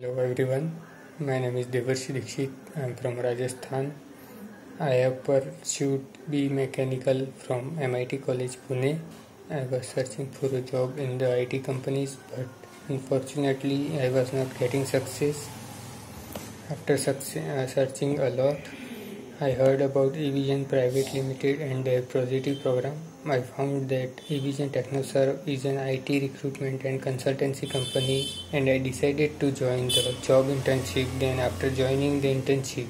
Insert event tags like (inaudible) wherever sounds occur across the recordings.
Hello everyone, my name is Devashree Dikshit. I am from Rajasthan. I have pursued B Mechanical from MIT College Pune. I was searching for a job in the IT companies, but unfortunately, I was not getting success. After uh, searching a lot, I heard about eVision Private Limited and their Prosity program. I found that eVision TechnoServe is an IT recruitment and consultancy company and I decided to join the job internship. Then after joining the internship,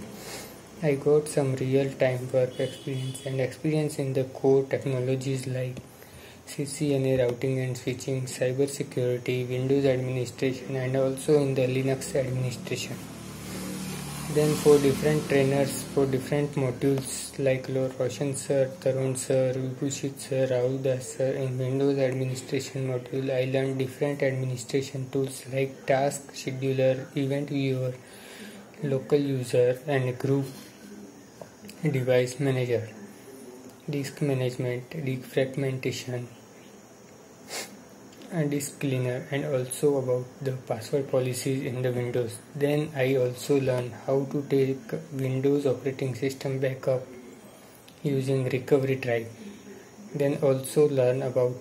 I got some real-time work experience and experience in the core technologies like CCNA routing and switching, cyber security, Windows administration and also in the Linux administration. Then for different trainers for different modules like Lord Roshan sir, Tarun sir, Vibhushit sir, Rahul Das sir in Windows administration module I learned different administration tools like task scheduler, event viewer, local user and group device manager, disk management, defragmentation, disk cleaner and also about the password policies in the windows. Then i also learned how to take windows operating system backup using recovery drive. Then also learn about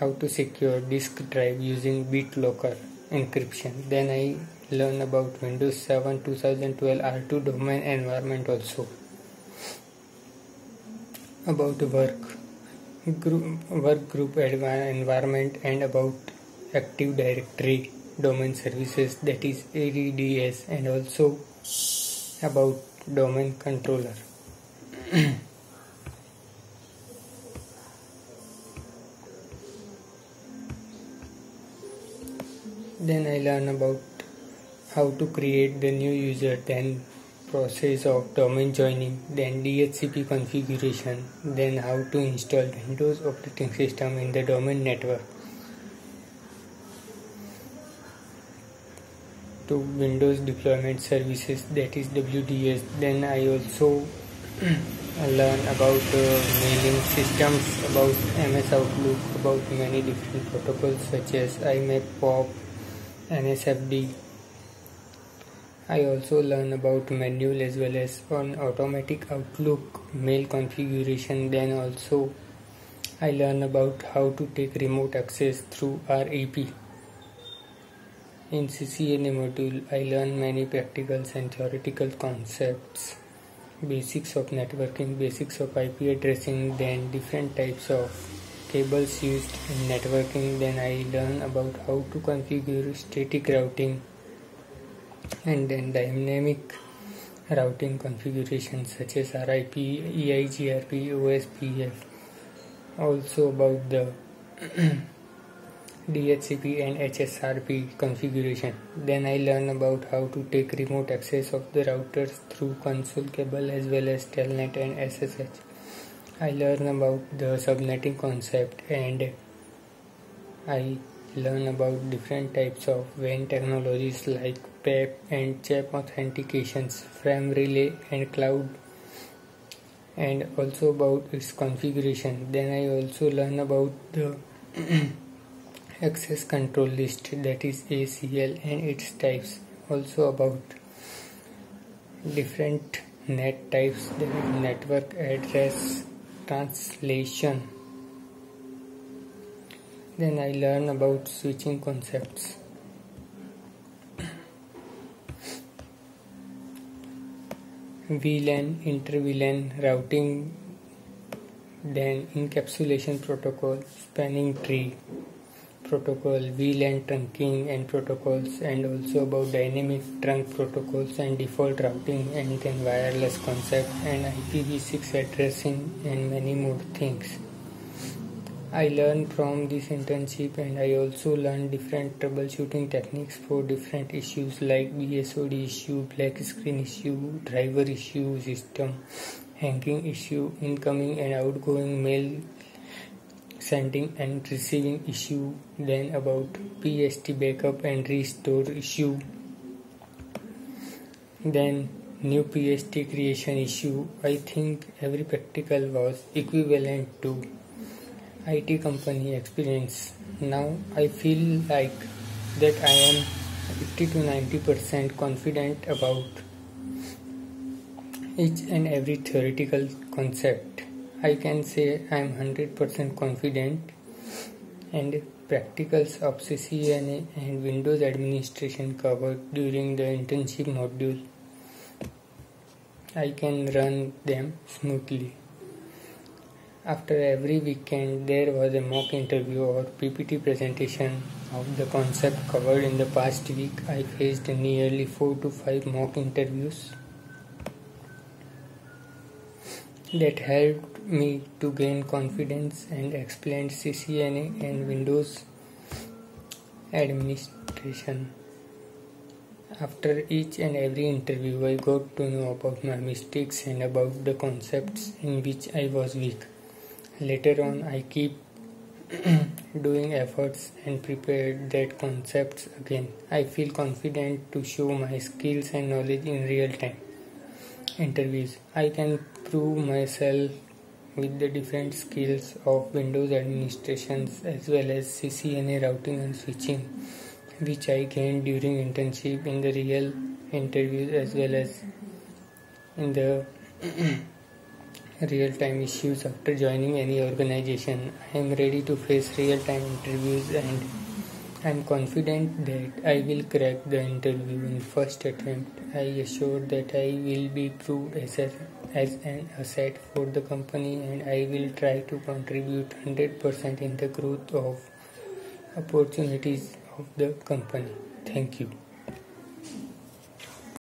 how to secure disk drive using BitLocker encryption. Then i learn about windows 7 2012 r2 domain environment also. About the work group, work group environment and about Active Directory domain services that is ADDS and also about domain controller. then I learn about how to create the new user then process of domain joining, then DHCP configuration, then how to install Windows operating system in the domain network. To Windows Deployment Services, that is WDS. Then I also (clears throat) learn about uh, mailing systems, about MS Outlook, about many different protocols such as IMAP, POP, NSFD, I also learn about manual as well as on automatic Outlook mail configuration. Then also I learn about how to take remote access through RAP. In CCNA module, I learn many practical and theoretical concepts, basics of networking, basics of IP addressing, then different types of cables used in networking. Then I learn about how to configure static routing and then dynamic routing configurations such as RIP, EIGRP, OSPF. Also about the (clears throat) DHCP and HSRP configuration. Then I learn about how to take remote access of the routers through console cable as well as telnet and SSH. I learn about the subnetting concept and I learn about different types of WAN technologies like PAP and CHAP authentications, frame relay and cloud and also about its configuration. Then I also learn about the (clears throat) access control list that is ACL and its types. Also about different NAT types, network address translation then I learn about switching concepts. VLAN, inter-VLAN routing, then encapsulation protocol, spanning tree protocol, VLAN trunking and protocols, and also about dynamic trunk protocols and default routing, and then wireless concept and IPv6 addressing, and many more things. I learned from this internship and I also learned different troubleshooting techniques for different issues like BSOD issue, black screen issue, driver issue, system hanging issue, incoming and outgoing mail sending and receiving issue, then about PST backup and restore issue, then new PST creation issue. I think every practical was equivalent to IT company experience. Now I feel like that I am 80 to 90% confident about each and every theoretical concept. I can say I am 100% confident and practicals of CCNA and Windows administration covered during the internship module. I can run them smoothly. After every weekend, there was a mock interview or PPT presentation of the concept covered in the past week. I faced nearly 4 to 5 mock interviews that helped me to gain confidence and explain CCNA and Windows administration. After each and every interview, I got to know about my mistakes and about the concepts in which I was weak. Later on, I keep (clears throat) doing efforts and prepared that concepts again. I feel confident to show my skills and knowledge in real time. Interviews. I can prove myself with the different skills of Windows administrations as well as CCNA routing and switching, which I gained during internship in the real interviews as well as in the (clears throat) real time issues after joining any organization. I am ready to face real time interviews and I am confident that I will crack the interview in first attempt. I assure that I will be proved as, a, as an asset for the company and I will try to contribute 100% in the growth of opportunities of the company. Thank you.